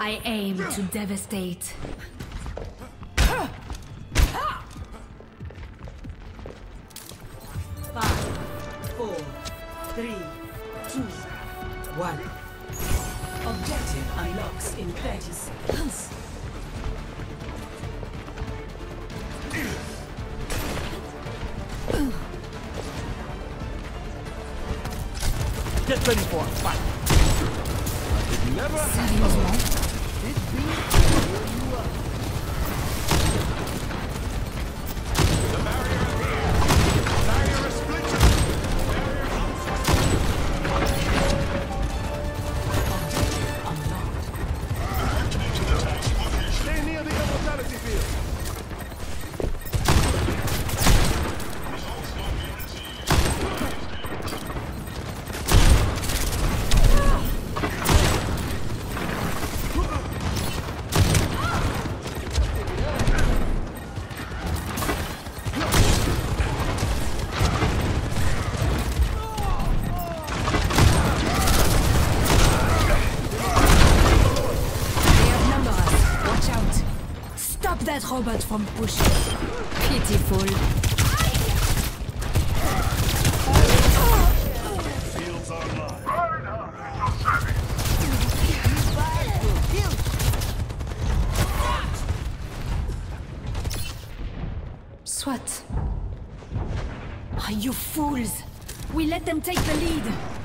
I aim to devastate. Five, four, three, two, one. Objective unlocks in 30 seconds. Get ready for a fight. Sérieusement that robot from pushing. Pitiful. Swat. Are you fools? We let them take the lead.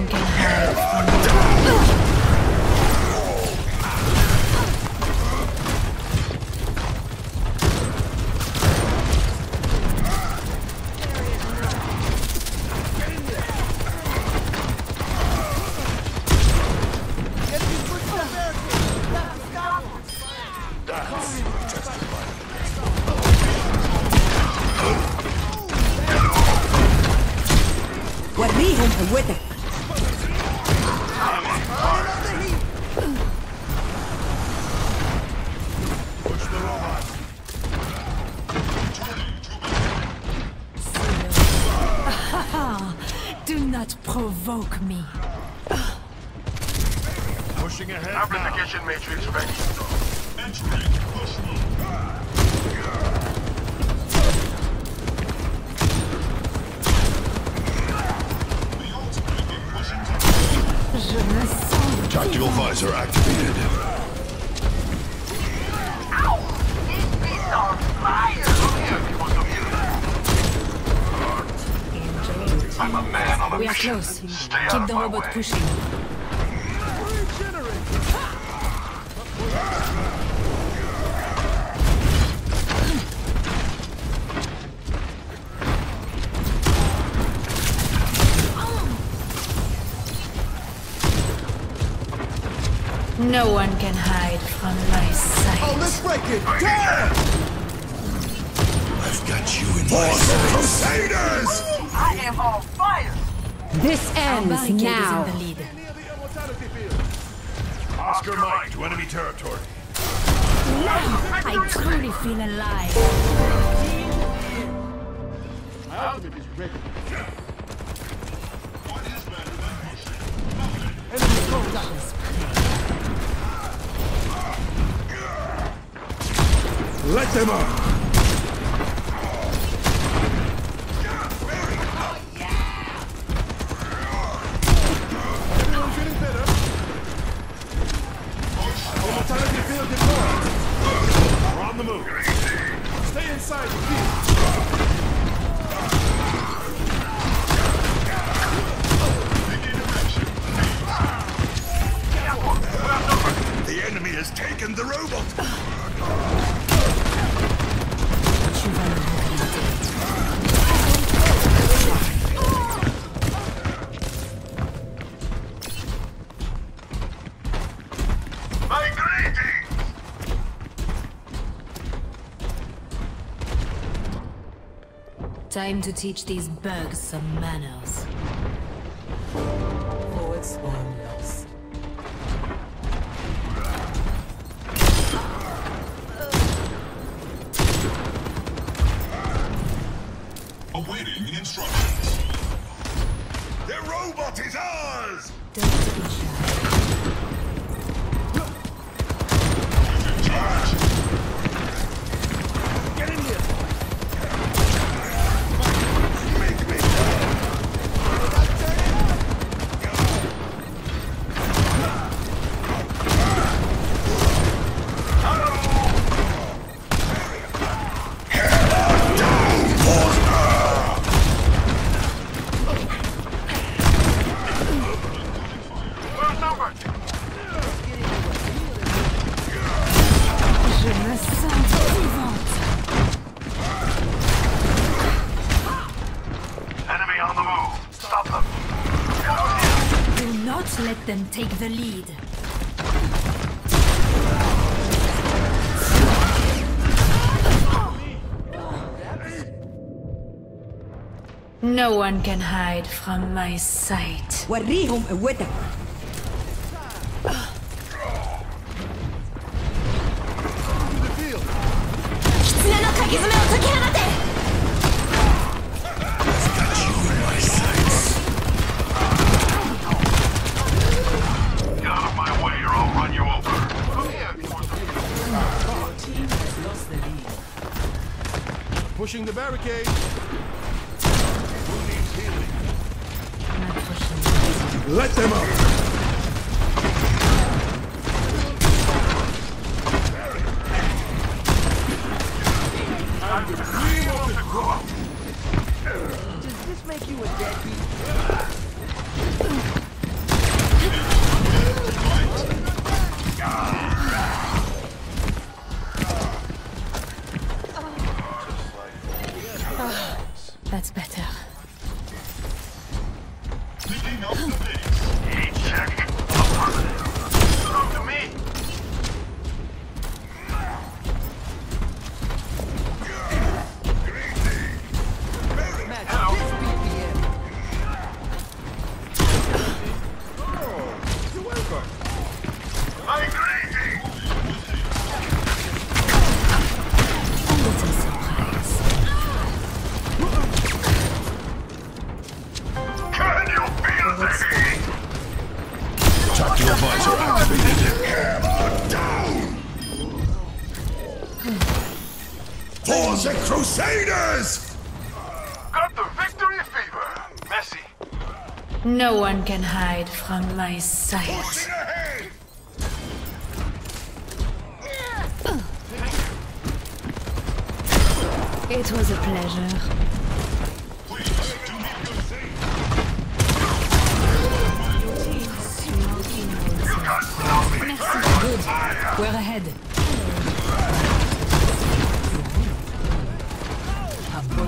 one can hide from. with it. that provoke me. Pushing ahead Amplification matrix ready. Entering. Tactical visor activated. Ow! This on fire! I'm a man on a We are close. Stay out Keep of the my robot way. pushing. No one can hide from my sight. Oh, let's break it. Damn! I've got you in my sights. Crusaders! I am on fire! This ends now. is in the lead. Near the immortality field. Oscar Mike to enemy territory. Now I truly feel alive. My ultimate is ready. Let them up! Time to teach these bugs some manners. Forward swan lost. Awaiting instructions. The robot is ours! Don't Je me sens vivante. Enemy on the move. Stop them. Get out here. Do not let them take the lead. No one can hide from my sight. Pushing the barricade. That's better. For the Crusaders! Got the victory fever. Messi. No one can hide from my sight. It was a pleasure. Please, do not concede. Good. We're ahead.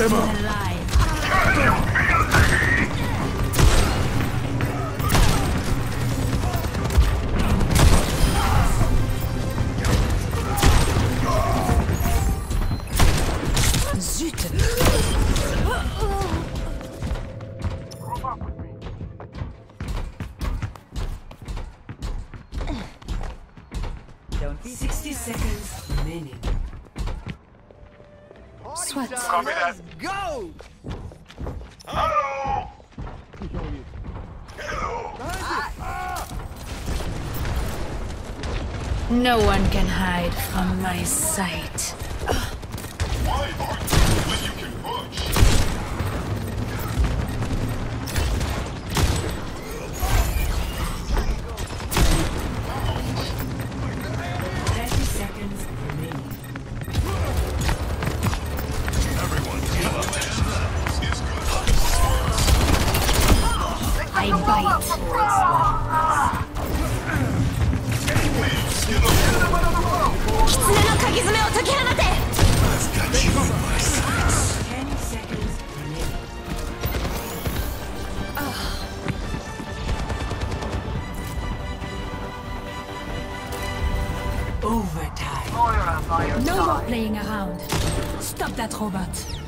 them out. alive. Can you feel the heat? Zut. Group up with me. Don't be 60 seconds remaining. Soit. Go. Hello. No one can hide from my sight. No more playing around. Stop that robot.